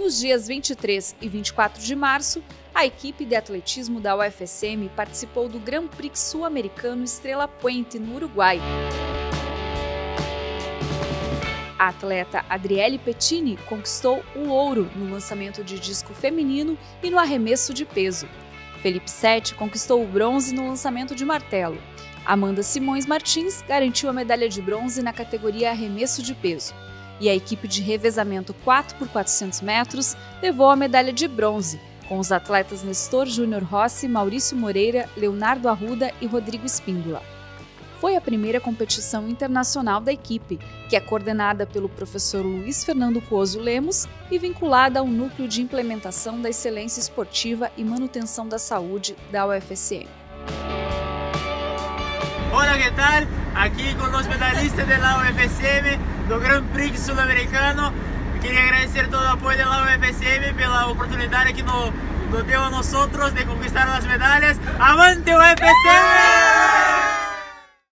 Nos dias 23 e 24 de março, a equipe de atletismo da UFSM participou do Grand Prix Sul-Americano Estrela Puente, no Uruguai. A atleta Adriele Pettini conquistou o ouro no lançamento de disco feminino e no arremesso de peso. Felipe Sete conquistou o bronze no lançamento de martelo. Amanda Simões Martins garantiu a medalha de bronze na categoria arremesso de peso e a equipe de revezamento 4 por 400 metros levou a medalha de bronze, com os atletas Nestor Júnior Rossi, Maurício Moreira, Leonardo Arruda e Rodrigo Espíndola. Foi a primeira competição internacional da equipe, que é coordenada pelo professor Luiz Fernando Cuoso Lemos e vinculada ao Núcleo de Implementação da Excelência Esportiva e Manutenção da Saúde da UFSM. Olá, que tal? Aqui com os medalhistas da UFSM do Grand Prix Sul-Americano. Queria agradecer todo o apoio da UFSM pela oportunidade que nos, nos deu a nós de conquistar as medalhas. Avante UFSM!